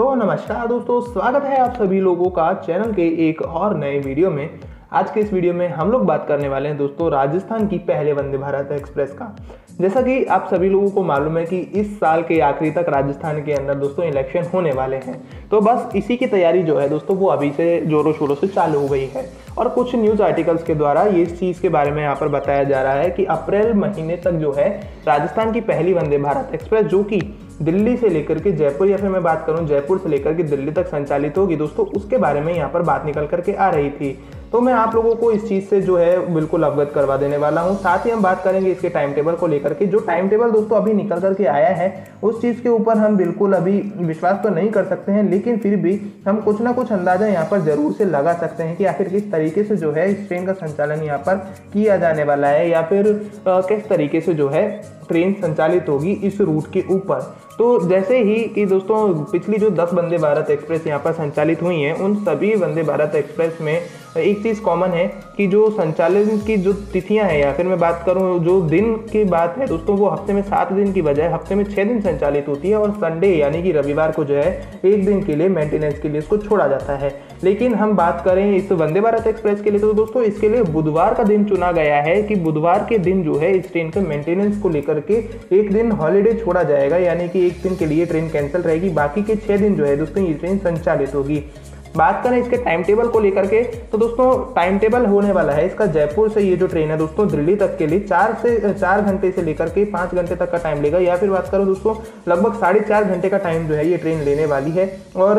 तो नमस्कार दोस्तों, स्वागत है आप सभी लोगों का चैनल के एक और नए वीडियो में। आज के इस वीडियो में हम लोग बात करने वाले हैं दोस्तों राजस्थान की पहले वंदे भारत एक्सप्रेस का। जैसा कि आप सभी लोगों को मालूम है कि इस साल के आखिरी तक राजस्थान के अंदर दोस्तों इलेक्शन होने वाले हैं। तो बस इसी की तैयारी जो है दोस्तों, वो अभी से जोरों शोरों से चालू हो गई है। और कुछ न्यूज़ आर्टिकल्स के द्वारा ये इस चीज़ के बारे में यहाँ पर बताया जा रहा है कि अप्रैल महीने तक जो है राजस्थान की पहली वंदे भारत एक्सप्रेस, जो कि दिल्ली से लेकर के जयपुर, या फिर मैं बात करूँ जयपुर से लेकर के दिल्ली तक संचालित होगी, दोस्तों, उसके बारे में यहाँ पर बात निकल करके आ रही थी। तो मैं आप लोगों को इस चीज़ से जो है बिल्कुल अवगत करवा देने वाला हूँ। साथ ही हम बात करेंगे इसके टाइम टेबल को लेकर के। जो टाइम टेबल दोस्तों अभी निकल करके आया है, उस चीज़ के ऊपर हम बिल्कुल अभी विश्वास तो नहीं कर सकते हैं, लेकिन फिर भी हम कुछ ना कुछ अंदाज़ा यहाँ पर ज़रूर से लगा सकते हैं कि आखिर किस तरीके से जो है इस ट्रेन का संचालन यहाँ पर किया जाने वाला है या फिर किस तरीके से जो है ट्रेन संचालित होगी इस रूट के ऊपर। तो जैसे ही कि दोस्तों पिछली जो 10 वंदे भारत एक्सप्रेस यहाँ पर संचालित हुई हैं, उन सभी वंदे भारत एक्सप्रेस में एक चीज़ कॉमन है कि जो संचालन की जो तिथियाँ हैं, या फिर मैं बात करूँ जो दिन की बात है, दोस्तों, वो हफ़्ते में सात दिन की बजाय हफ़्ते में छः दिन संचालित होती है और संडे यानी कि रविवार को जो है, एक दिन के लिए मेंटेनेंस के लिए इसको छोड़ा जाता है। लेकिन हम बात करें इस वंदे भारत एक्सप्रेस के लिए तो दोस्तों, इसके लिए बुधवार का दिन चुना गया है कि बुधवार के दिन जो है, इस ट्रेन के मेंटेनेंस को लेकर के एक दिन हॉलीडे छोड़ा जाएगा, यानी कि एक दिन के लिए ट्रेन कैंसिल रहेगी, बाकी के छः दिन जो है, दोस्तों, ये ट्रेन संचालित होगी। बात करें इसके टाइम टेबल को लेकर के तो दोस्तों टाइम टेबल होने वाला है इसका जयपुर से ये जो ट्रेन है दोस्तों, दिल्ली तक के लिए चार से, चार घंटे से लेकर के पाँच घंटे तक का टाइम लेगा। या फिर बात करो दोस्तों, लगभग साढ़े चार घंटे का टाइम जो है ये ट्रेन लेने वाली है। और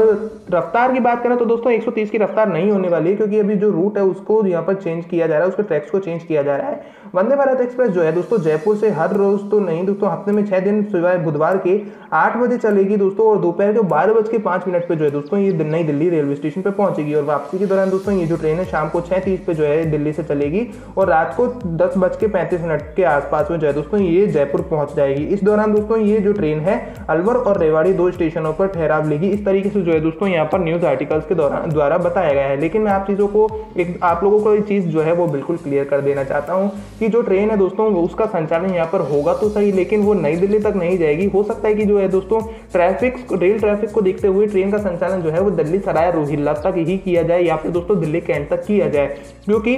रफ्तार की बात करें तो दोस्तों, एक सौ तीस की रफ्तार नहीं होने वाली है, क्योंकि अभी जो रूट है उसको यहाँ पर चेंज किया जा रहा है, उसके ट्रैक्स को चेंज किया जा रहा है। वंदे भारत एक्सप्रेस जो है दोस्तों, जयपुर से हर रोज तो नहीं, दोस्तों, हफ़्ते में छह दिन सुबह बुधवार के आठ बजे चलेगी दोस्तों, और दोपहर के बारह बज के मिनट पे जो है दोस्तों, ये नई दिल्ली रेलवे स्टेशन पे पहुंचेगी और वापसी के दौरान दोस्तों, ये जो ट्रेन है, शाम को छह तीस पे जो है, दिल्ली से चलेगी और रात को दस बज के पैंतीस मिनट के आसपास में जो है दोस्तों, ये जयपुर पहुँच जाएगी। इस दौरान दोस्तों, ये जो ट्रेन है, अलवर और रेवाड़ी दो स्टेशनों पर ठहराव लेगी। इस तरीके से जो है दोस्तों, यहाँ पर न्यूज़ आर्टिकल्स के दौरान द्वारा बताया गया है। लेकिन मैं आप चीज़ों को एक, आप लोगों को ये चीज़ जो है, वो बिल्कुल क्लियर कर देना चाहता हूँ कि जो ट्रेन है दोस्तों उसका संचालन यहाँ पर होगा तो सही, लेकिन वो नई दिल्ली तक नहीं जाएगी। हो सकता है कि जो है दोस्तों ट्रैफ़िक रेल ट्रैफ़िक को देखते हुए ट्रेन का संचालन जो है, वो दिल्ली सराय रोहिल्ला तक ही किया जाए या फिर दोस्तों दिल्ली कैंट तक किया जाए, क्योंकि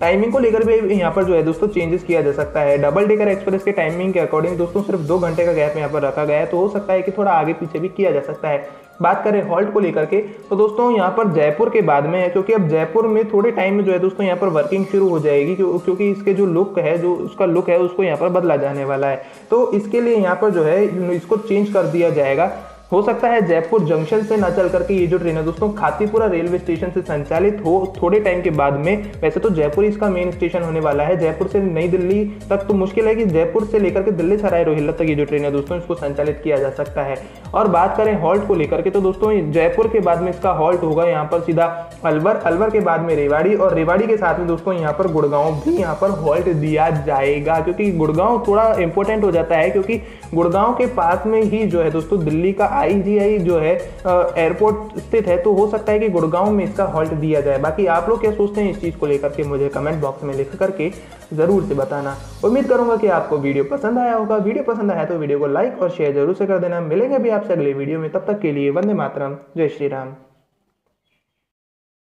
टाइमिंग को लेकर भी यहाँ पर जो है दोस्तों चेंजेस किया जा सकता है। डबल डेकर एक्सप्रेस के टाइमिंग के अकॉर्डिंग दोस्तों सिर्फ़ दो घंटे का गैप यहाँ पर रखा गया है तो हो सकता है कि थोड़ा आगे पीछे भी किया जा सकता है। बात करें हॉल्ट को लेकर के तो दोस्तों यहाँ पर जयपुर के बाद में है, क्योंकि अब जयपुर में थोड़े टाइम में जो है दोस्तों यहाँ पर वर्किंग शुरू हो जाएगी क्योंकि इसके जो लुक है, जो उसका लुक है, उसको यहाँ पर बदला जाने वाला है। तो इसके लिए यहाँ पर जो है इसको चेंज कर दिया जाएगा। हो सकता है जयपुर जंक्शन से न चल करके ये जो ट्रेन है दोस्तों, खातीपुरा रेलवे स्टेशन से संचालित हो थोड़े टाइम के बाद में, वैसे तो जयपुर इसका मेन स्टेशन होने वाला है। जयपुर से नई दिल्ली तक तो मुश्किल है कि जयपुर से लेकर के दिल्ली सराय रोहिल्ला तक ये जो ट्रेन है दोस्तों, इसको संचालित किया जा सकता है। और बात करें हॉल्ट को लेकर के तो दोस्तों, जयपुर के बाद में इसका हॉल्ट होगा यहाँ पर सीधा अलवर अलवर के बाद में रेवाड़ी और रेवाड़ी के साथ में दोस्तों यहाँ पर गुड़गांव भी यहाँ पर हॉल्ट दिया जाएगा, क्योंकि गुड़गांव थोड़ा इंपॉर्टेंट हो जाता है, क्योंकि गुड़गांव के पास में ही जो है दोस्तों दिल्ली का आईजीआई जो है एयरपोर्ट स्थित है तो हो सकता है कि गुड़गांव में इसका हॉल्ट दिया जाए। बाकी आप लोग क्या सोचते हैं इस चीज़ को लेकर के मुझे कमेंट बॉक्स में लिख करके ज़रूर से बताना। उम्मीद करूँगा कि आपको वीडियो पसंद आया होगा। वीडियो पसंद आया तो वीडियो को लाइक और शेयर ज़रूर से कर देना। मिलेंगे भी आपसे अगले वीडियो में। तब तक के लिए वंदे मातरम। जय श्री राम।